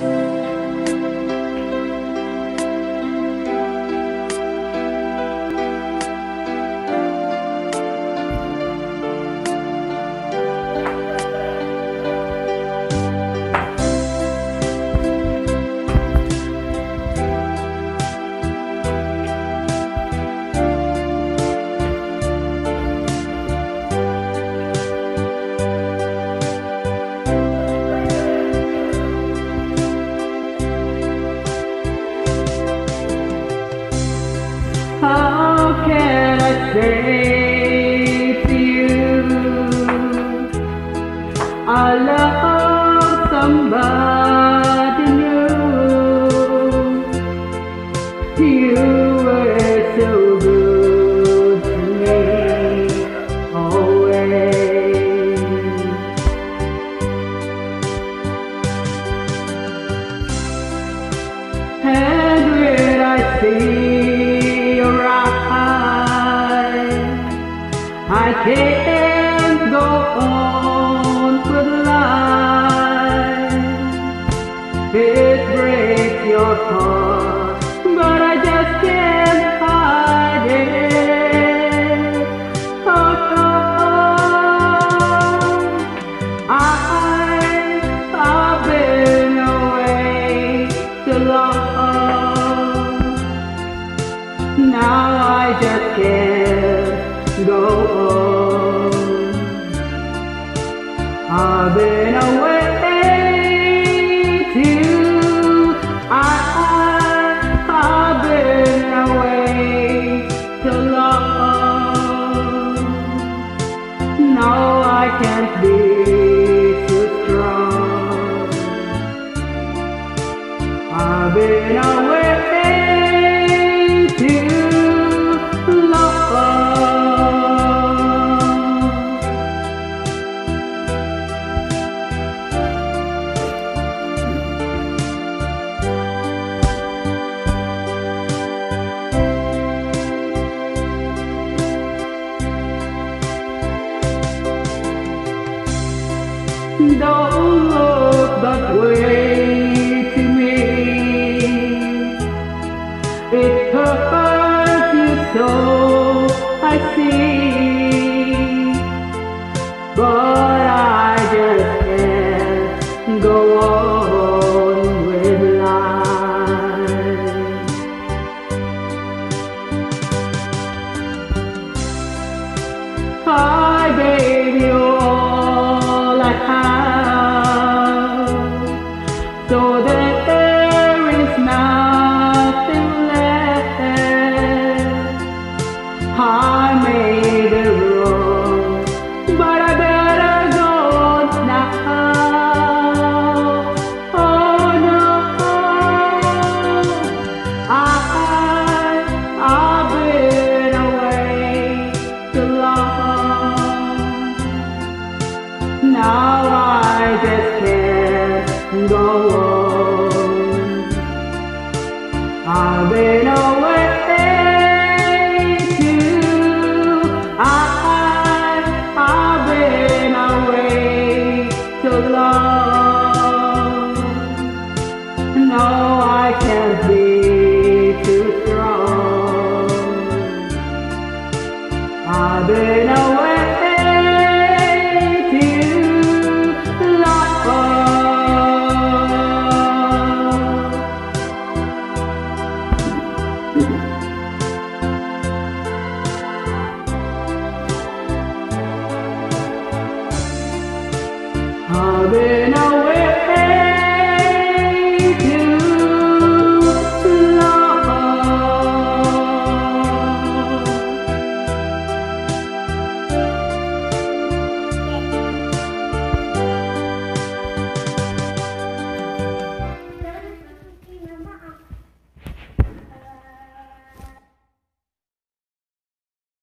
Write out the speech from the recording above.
Yeah. How can I say to you I love somebody new? You were so good to me always. And when I see I can't go on with life. It breaks your heart, but I just can't hide it. Oh, oh, oh. I, I've been away too long. Now I just can't go on. I've been away too. I've been away too long. Now I can't be so strong. I've been away Don't look that way to me. It hurts you so, I see. But I just can't go on with life. I gave you too long. No, I can't be too strong. I've been away too long. Been